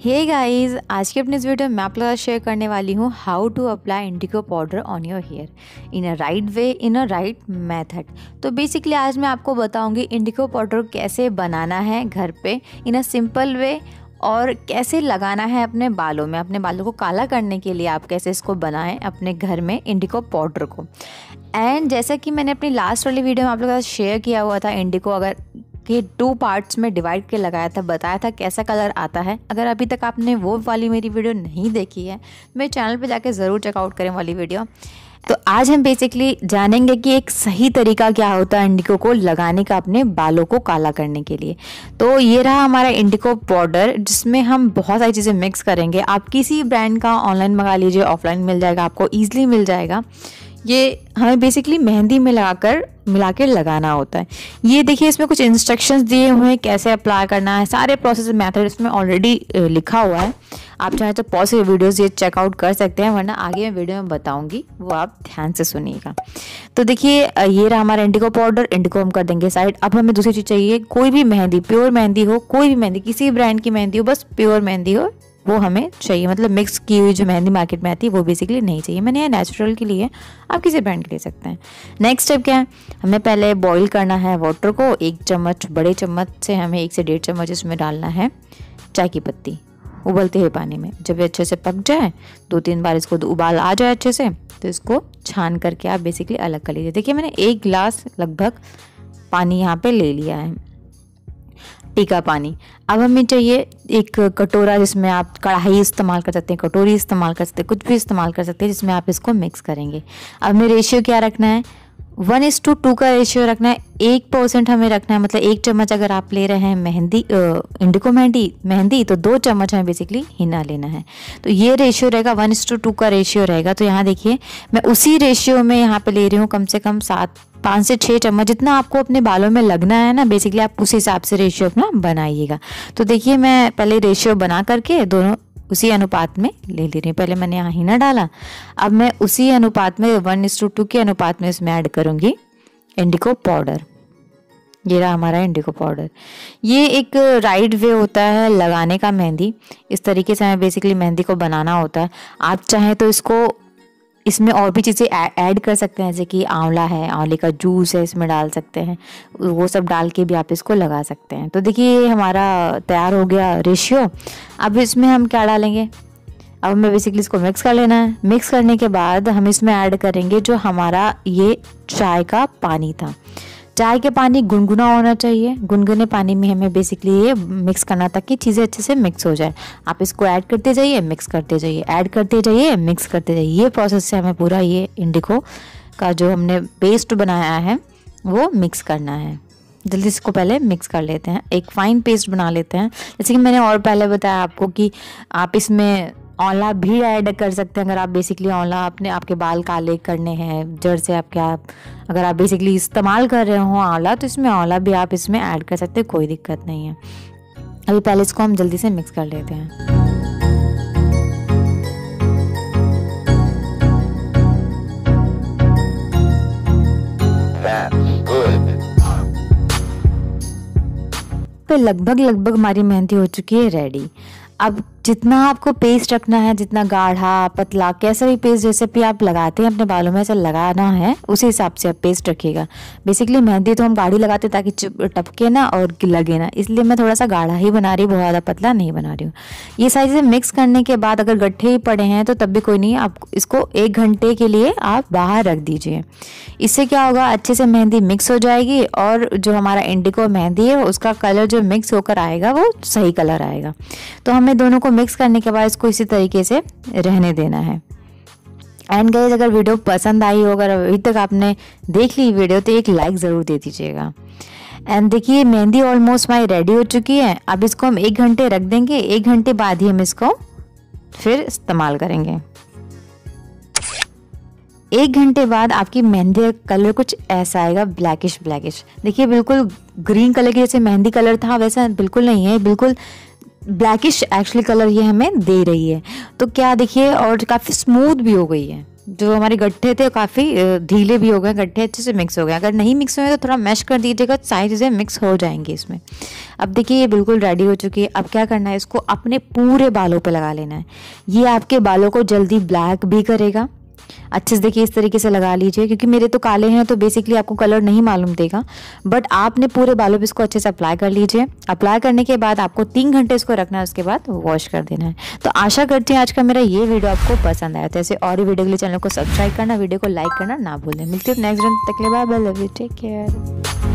Hey guys आज के अपने इस वीडियो में मैं आप लोगों शेयर करने वाली हूँ how to apply indigo powder on your hair in a right way in a right method तो बेसिकली आज मैं आपको बताऊँगी इंडिगो पाउडर कैसे बनाना है घर पे इन अ सिंपल वे और कैसे लगाना है अपने बालों में, अपने बालों को काला करने के लिए आप कैसे इसको बनाएँ अपने घर में इंडिको पाउडर को. एंड जैसा कि मैंने अपनी लास्ट वाली वीडियो में आप लोगों के साथ शेयर किया हुआ था इंडिको अगर के टू पार्ट्स में डिवाइड के लगाया था, बताया था कैसा कलर आता है। अगर अभी तक आपने वो वाली मेरी वीडियो नहीं देखी है, मेरे चैनल पे जाके ज़रूर चेकआउट करें वाली वीडियो तो आज हम बेसिकली जानेंगे कि एक सही तरीका क्या होता है इंडिको को लगाने का अपने बालों को काला करने के लिए। तो ये रहा हमारा इंडिको पाउडर जिसमें हम बहुत सारी चीज़ें मिक्स करेंगे। आप किसी ब्रांड का ऑनलाइन मंगा लीजिए ऑफलाइन मिल जाएगा, आपको ईजिली मिल जाएगा। ये हमें बेसिकली मेहंदी में लगाकर मिला के लगाना होता है। ये देखिए, इसमें कुछ इंस्ट्रक्शंस दिए हुए हैं, कैसे अप्लाई करना है, सारे प्रोसेस मेथड इसमें ऑलरेडी लिखा हुआ है। आप चाहें तो पॉज वीडियोस ये चेकआउट कर सकते हैं, वरना आगे मैं वीडियो में बताऊँगी, वो आप ध्यान से सुनिएगा। तो देखिए ये रहा हमारा इंडिको पाउडर इंडिको हम कर देंगे साइड अब हमें दूसरी चीज़ चाहिए, कोई भी मेहंदी प्योर मेहंदी हो, कोई भी मेहंदी, किसी ब्रांड की मेहंदी हो, बस प्योर मेहंदी हो वो हमें चाहिए। मतलब मिक्स की हुई जो मेहंदी मार्केट में आती है, वो बेसिकली नहीं चाहिए। मैंने ये नेचुरल के लिए आप किसी ब्रांड के ले सकते हैं। नेक्स्ट स्टेप क्या है? हमें पहले बॉईल करना है वाटर को। एक चम्मच, बड़े चम्मच से हमें एक से डेढ़ चम्मच इसमें डालना है चाय की पत्ती। उबलते हुए पानी में। जब ये अच्छे से पक जाए, दो तीन बार इसको उबाल आ जाए अच्छे से तो इसको छान करके आप बेसिकली अलग कर लीजिए। देखिए, मैंने एक गिलास लगभग पानी यहाँ पे ले लिया है। टीका पानी। अब हमें चाहिए एक कटोरा जिसमें आप कढ़ाई इस्तेमाल कर सकते हैं, कटोरी इस्तेमाल कर सकते हैं, कुछ भी इस्तेमाल कर सकते हैं, जिसमें आप इसको मिक्स करेंगे। अब हमें रेशियो क्या रखना है? वन इज़ टू टू का रेशियो रखना है, एक परसेंट हमें रखना है मतलब एक चम्मच अगर आप ले रहे हैं मेहंदी इंडिको मेहंदी मेहंदी तो दो चम्मच हमें बेसिकली हिना लेना है। तो ये रेशियो रहेगा वन इज़ टू टू का रेशियो रहेगा। तो यहाँ देखिए, मैं उसी रेशियो में यहाँ पे ले रही हूँ कम से कम सात, पाँच से छः चम्मच, जितना आपको अपने बालों में लगना है ना बेसिकली आप उस हिसाब से रेशियो अपना बनाइएगा। तो देखिए, मैं पहले रेशियो बना करके दोनों उसी अनुपात में ले ले रही पहले मैंने यहाँ हीना डाला। अब मैं उसी अनुपात में वन इस टू टू के अनुपात में इसमें ऐड करूँगी इंडिको पाउडर। ये रहा हमारा इंडिको पाउडर। ये एक राइट वे होता है लगाने का मेहंदी। इस तरीके से हमें बेसिकली मेहंदी को बनाना होता है। आप चाहें तो इसको इसमें और भी चीज़ें ऐड कर सकते हैं, जैसे कि आंवला है, आंवले का जूस है, इसमें डाल सकते हैं, वो सब डाल के भी आप इसको लगा सकते हैं। तो देखिए, ये हमारा तैयार हो गया रेशियो। अब इसमें हम क्या डालेंगे? अब हमें बेसिकली इसको मिक्स कर लेना है। मिक्स करने के बाद हम इसमें ऐड करेंगे जो हमारा ये चाय का पानी था। चाय के पानी गुनगुना होना चाहिए। गुनगुने पानी में हमें बेसिकली ये मिक्स करना ताकि चीज़ें अच्छे से मिक्स हो जाए। आप इसको ऐड करते जाइए मिक्स करते जाइए ऐड करते जाइए मिक्स करते जाइए। ये प्रोसेस से हमें पूरा ये इंडिको का जो हमने पेस्ट बनाया है, वो मिक्स करना है। जल्दी इसको पहले मिक्स कर लेते हैं। एक फाइन पेस्ट बना लेते हैं। जैसे कि मैंने और पहले बताया आपको कि आप इसमें आंवला भी ऐड कर सकते हैं अगर आप बेसिकली आंवला अपने आपके बाल काले करने हैं जड़ से आपके आप अगर आप बेसिकली इस्तेमाल कर रहे हो आंवला तो इसमें आंवला भी आप इसमें ऐड कर सकते हैं कोई दिक्कत नहीं है। अभी पहले इसको हम जल्दी से मिक्स कर लेते हैं। पे लगभग लगभग हमारी मेहंदी हो चुकी है रेडी अब जितना आपको पेस्ट रखना है, जितना गाढ़ा, पतला, कैसा भी पेस्ट जैसे भी आप लगाते हैं, अपने बालों में ऐसा लगाना है, उसी हिसाब से आप पेस्ट रखिएगा। बेसिकली मेहंदी तो हम गाढ़ी लगाते ताकि टपके ना और लगे ना। इसलिए मैं थोड़ा सा गाढ़ा ही बना रही हूँ, बहुत ज़्यादा पतला नहीं बना रही हूँ। ये सारी चीज़ें मिक्स करने के बाद अगर गट्ठे ही पड़े हैं तो तब भी कोई नहीं, आप इसको एक घंटे के लिए आप बाहर रख दीजिए। इससे क्या होगा, अच्छे से मेहंदी मिक्स हो जाएगी और जो हमारा इंडिको मेहंदी है, उसका कलर जो मिक्स होकर आएगा, वो सही कलर आएगा। तो हमें दोनों को मिक्स करने के बाद इसको इसी तरीके से रहने देना है। एंड गाइज़ अगर वीडियो पसंद आई हो, अगर अभी तक आपने देख ली वीडियो तो एक लाइक ज़रूर दे दीजिएगा। एंड देखिए, मेहंदी ऑलमोस्ट हमारी रेडी हो चुकी है। अब इसको हम एक घंटे रख देंगे। एक घंटे बाद ही हम इसको फिर इस्तेमाल करेंगे। एक घंटे बाद आपकी मेहंदी कलर कुछ ऐसा आएगा ब्लैकिश ब्लैकिश देखिए, बिल्कुल ग्रीन कलर की जैसे मेहंदी कलर था, वैसा बिल्कुल नहीं है। बिल्कुल ब्लैकिश एक्चुअली कलर ये हमें दे रही है। तो क्या देखिए, और काफ़ी स्मूथ भी हो गई है। जो हमारे गट्ठे थे, काफ़ी ढीले भी हो गए, गट्ठे अच्छे से मिक्स हो गए। अगर नहीं मिक्स हुए तो थोड़ा मैश कर दीजिएगा, सारी चीज़ें मिक्स हो जाएँगी इसमें। अब देखिए, ये बिल्कुल रेडी हो चुकी है। अब क्या करना है, इसको अपने पूरे बालों पे लगा लेना है। ये आपके बालों को जल्दी ब्लैक भी करेगा। अच्छे से देखिए, इस तरीके से लगा लीजिए, क्योंकि मेरे तो काले हैं तो बेसिकली आपको कलर नहीं मालूम देगा। बट आपने पूरे बालों पर इसको अच्छे से अप्लाई कर लीजिए। अप्लाई करने के बाद आपको तीन घंटे इसको रखना है, उसके बाद वॉश कर देना है। तो आशा करती हूँ आज का मेरा ये वीडियो आपको पसंद आया। तो ऐसे और वीडियो के लिए चैनल को सब्सक्राइब करना वीडियो को लाइक करना ना भूलें। मिलती है नेक्स्ट दिन तक bye bye love you take care